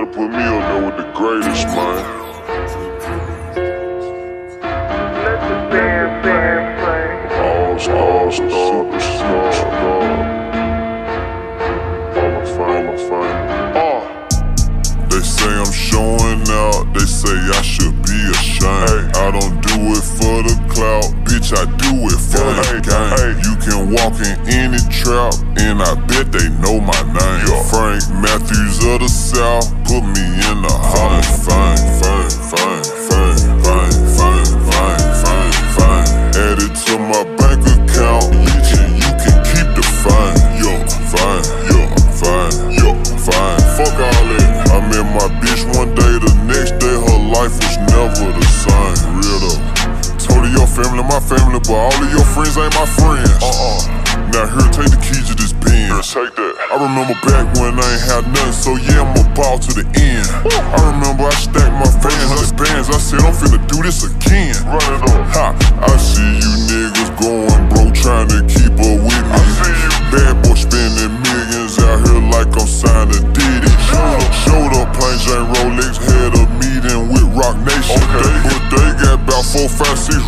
gotta put me on there with the greatest, man. I'm showing out, they say I should be ashamed. I don't do it for the clout, bitch, I do it for the game. You can walk in any trap, and I bet they know my name. Frank Matthews of the South, put me in the Hall of fame, fame, fame, never the same. Real though. Told your family, my family, but all of your friends ain't my friends. Uh-uh. Now here, take the keys to this Benz. Take that. I remember back when I ain't had nothing, so yeah, I'ma ball to the end. I remember I stacked my fans, hundred bands. I said I'm finna do this again.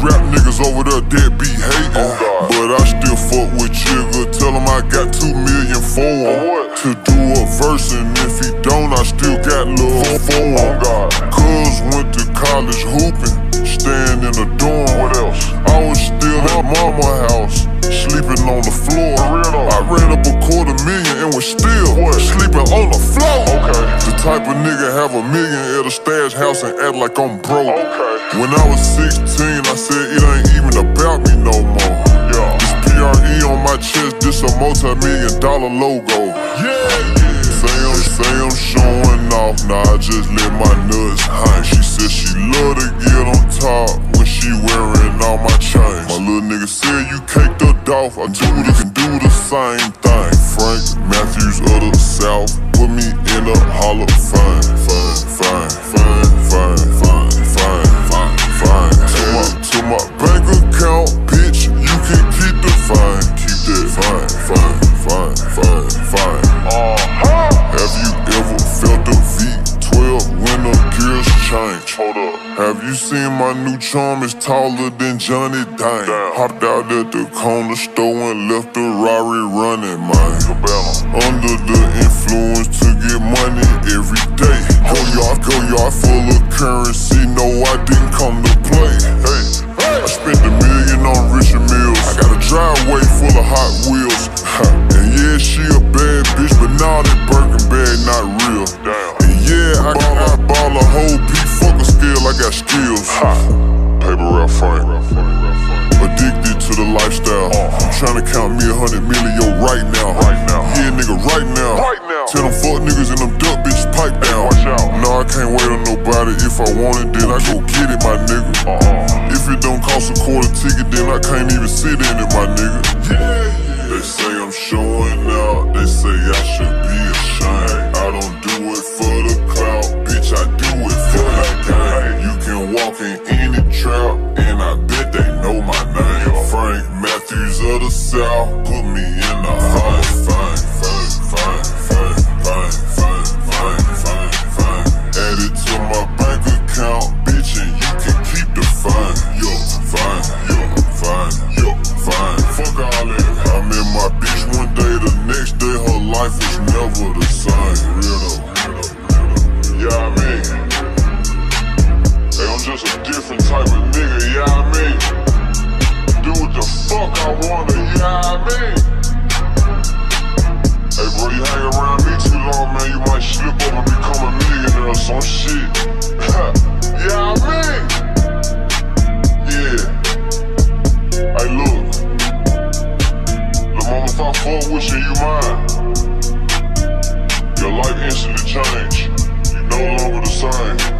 Rap niggas over there that be hating. but I still fuck with Jigga, tell him I got two million for him. To do a verse, and if he don't, I still got love for him. Cuz went to college hooping, staying in a dorm. On the floor. I ran up a quarter million and was still sleeping on the floor. Okay. The type of nigga have a million at a stash house and act like I'm broke. Okay. When I was 16, I said it ain't even about me no more. Yeah. This PRE on my chest, this a multi-million dollar logo. Yeah, yeah. Say I'm, say I'm showing off, nah, I just let my nuts hang. She said she love to get on top when she wearing all my chains. My off, I can do the same thing. Frank Matthews of the South, put me in a Hall of Fame. Hold up. Have you seen my new charm is taller than Johnny Dang? Hopped out at the corner store and left the Rari running, man. Under the influence to get money every day. Go yard, go yard full of currency. No, I didn't come to skills. Paper route frame. Addicted to the lifestyle. I'm trying to count me a hundred million right now. Right now. Yeah, nigga, right now. Right now. Tell them fuck niggas and them duck bitches pipe down. Watch out. No, I can't wait on nobody. If I want it, then I go get it, my nigga. Uh-uh. If it don't cost a quarter ticket, then I can't even sit in it, my nigga. They say I'm showing out. They say I should be ashamed. Though. Yeah, I mean. Hey, I'm just a different type of nigga, yeah, I mean. Do what the fuck I wanna, yeah, I mean. Hey, bro, you hang around me too long, man, you might slip up and become a millionaire or some shit. yeah, I mean. Yeah. Hey, look. The moment I fuck with you, you mine. Your life instantly changed. You no longer the same.